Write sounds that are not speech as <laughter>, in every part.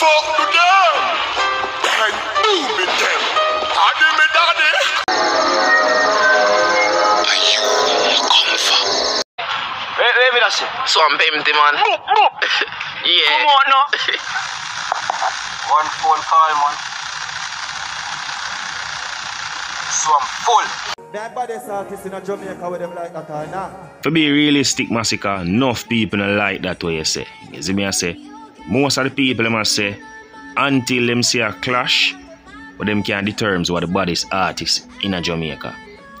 fuck to them? Like, do me them. Daddy me daddy. Are you comfort? Wait, wait, me that's it. Swamp empty, man. Move, move. <laughs> Yeah. Come on now. One phone call, man. So I'm full. That baddest artist in a Jamaica with them like that or not. To be realistic, Masicka, enough people don't like that way you say. You see me I say? Most of the people them say, until them see a clash, but them can determine what the baddest artist in a Jamaica.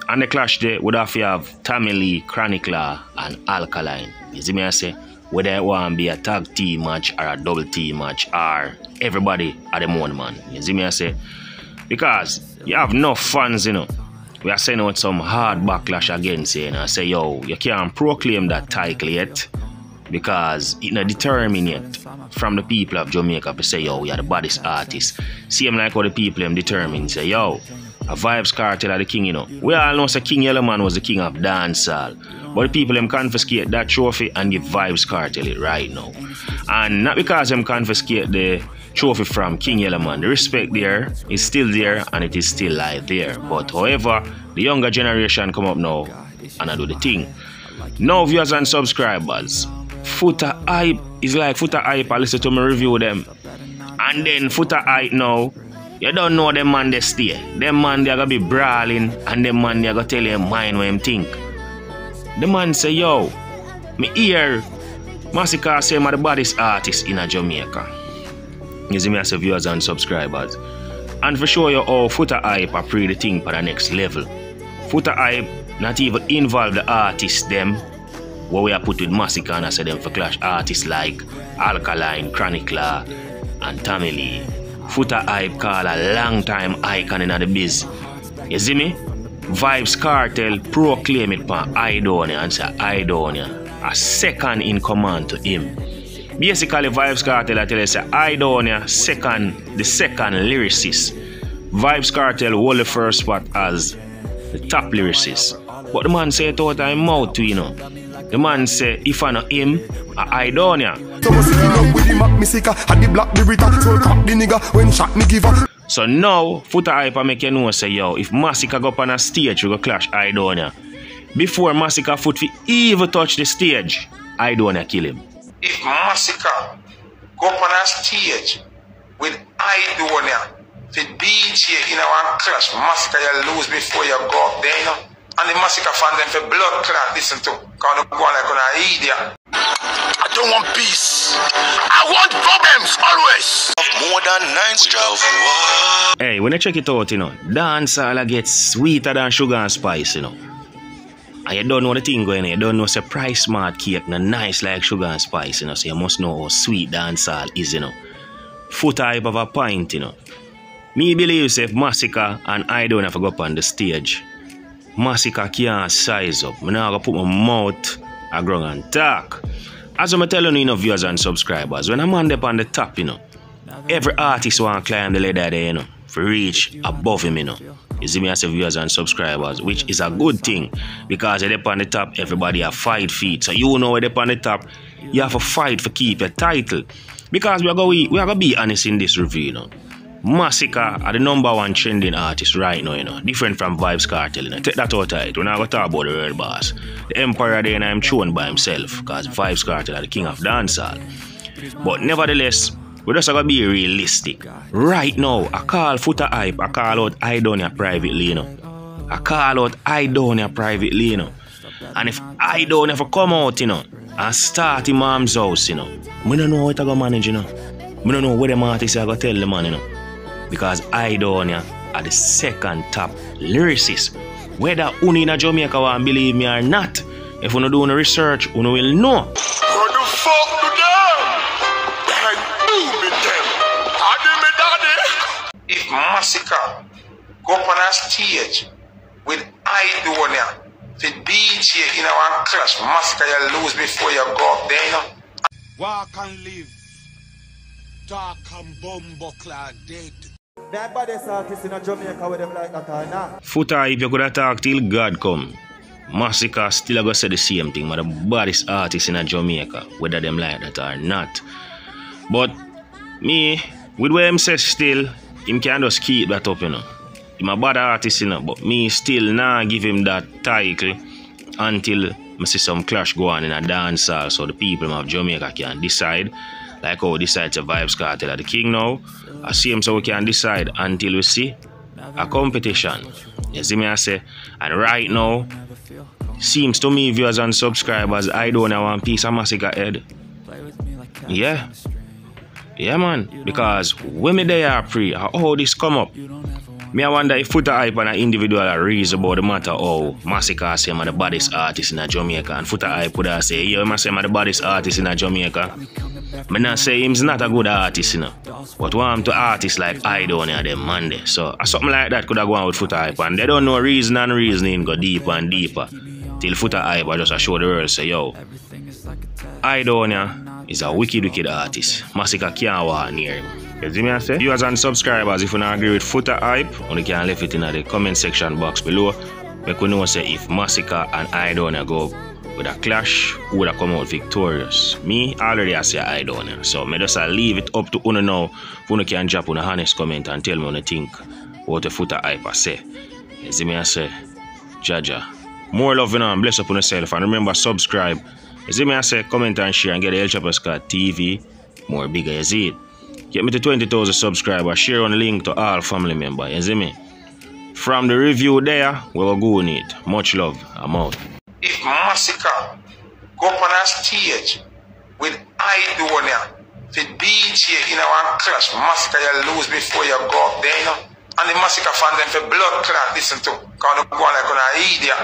And the clash there would have to have Tommy Lee, Chronic Law, and Alkaline. You see me I say? Whether it want be a tag team match or a double team match or everybody at the one man. You see me I say? Because you have no fans, you know. We are sending out some hard backlash against you, you know. Say, yo, you can't proclaim that title yet because it not determined yet from the people of Jamaica to say, yo, you're the baddest artist. Same like how the people them determine, say, yo, a Vybz Kartel are the king, you know. We all know say King Yellowman was the king of dancehall. But the people them confiscate that trophy and give Vybz Kartel it right now. And not because them confiscate the trophy from King Yellowman. The respect there is still there and it is still live there. But however, the younger generation come up now and I do the thing. Now viewers and subscribers, Foota Hype is like Foota Hype. I listen to me review them. And then Foota Hype now, you don't know them man they stay. Them man they gonna be brawling and them man they gonna tell you mind what them think. The man say, yo, me hear Masicka say I'm the baddest artist in a Jamaica. You see me as viewers and subscribers. And for sure you all Foota Hype are pre the thing for the next level. Foota Hype not even involve the artists them what we are put with Masicka and I say them for clash artists like Alkaline, Chronic Law and Tommy Lee. Foota Hype call a long time icon in the biz. You see me? Vybz Kartel proclaim it for Aidonia and say Aidonia a second in command to him. Basically, Vybz Kartel I tell you say Aidonia second the second lyricist. Vybz Kartel hold the first spot as the top lyricist. But the man say it out of him mouth you know. The man say if I not him, I Aidonia. So me sitting up with the Mac me sicker Had the black berita So cock the nigga When give her So now, Foota Hype I make you know say yo, if Masicka go up on a stage, we go clash Aidonia. Before Masicka foot fi even touch the stage, Aidonia kill him. If Masicka go up on a stage with Aidonia for DJ in our clash, Masicka you lose before you go up there, you know. And the Masicka fan them for blood clot listen to. Cause you go on like on a idiot. I don't want peace. I want problems always. More than nine strokes. Hey, when you check it out, you know, dancehall gets sweeter than sugar and spice, you know. And you don't know the thing going on, you don't know say price smart cake not nice like sugar and spice, you know, so you must know how sweet dancehall is, you know. Foot type of a pint, you know. Me believe say if Masicka and I don't have to go up on the stage. Masicka can't size up. Now gonna put my mouth a ground and talk. As I'm telling you, you know, viewers and subscribers, when I'm on up on the top, you know, every artist want to climb the ladder there, you know, for reach above him, you know. You see me as a viewers and subscribers, which is a good thing because you're on the top, everybody have five feet. So you know you're on the top, you have to fight for keep your title. Because we are going we are gonna be honest in this review, you know. Masicka are the number one trending artist right now, you know. Different from Vybz Kartel, you know. Take that out of it. We're not gonna talk about the real boss. The Empire there and I'm by himself, because Vybz Kartel are the king of dancehall. But nevertheless, we're just gonna be realistic. Right now, I call Foota Hype, I call out Aidonia privately, you know. I call out Aidonia privately, you know. And if Aidonia ever come out, you know, and start in mom's house, you know, we don't know what I go manage, you know. We don't know what them artists are gonna tell the man, you know. Because Aidonia are the second top lyricist. Whether uni in Jamaica want believe me or not, if you do no research, you will know. What the fuck to them? Like, do me them. Daddy me daddy. If Masicka go up on a stage with Aidonia for DJ in our clash, Masicka you lose before you go up there, you know. Walk and live. Dark and bumbo clad dead. That baddest artist in Jamaica if you could have till God come, Masicka still a go say the same thing, but the baddest artist in Jamaica, whether them like that or not. But me, with what him say still, him can just keep that up, you know. Him a bad artist, you know, but me still nah give him that title until I see some clash go on in a dance hall so the people of Jamaica can decide. Like oh, how we decide to Vybz Kartel at the King now. I see him so we can decide until we see a competition. You see me I say? And right now, seems to me viewers and subscribers, I don't have one piece of Masicka head. Yeah. Yeah man. Because when me they are free, how this come up? Me I wonder if Foota Hype and an individual are reason about the matter how Masicka say I'm the baddest artist in Jamaica and Foota Hype would have say, yeah, I say I'm the baddest artist in Jamaica. Me not say him's not a good artist, you know. But want to artists like I don't know them. So uh, something like that could have gone with Foota Hype and they don't know reason and reasoning go deeper and deeper. Till Foota Hype I just show the world say, yo, I don't is a wicked wicked artist. Masicka can't walk near him. You see me I say? Viewers and subscribers, if you not agree with Foota Hype, only can leave it in the comment section box below. Make we know say if Masicka and I don't go with a clash, who would have come out victorious? Me already I say I don't know. So me just uh, leave it up to Uno now. Uno can drop on a honest comment and tell me you think what the Hype I say. You see me I say? Jaja. More love you know, and bless up on yourself and remember subscribe. You see me I say comment and share and get the El Chapo Scott TV more bigger, you see it. Get me to 20,000 subscribers, share on the link to all family members, you see me? From the review there, we will go on it. Much love, I'm out. If Masicka go on a stage with Aidonia for DJ in our clash, Masicka you lose before you go up there, you know? And the Masicka fan them for blood clot listen to. Cause you go on like an idiot.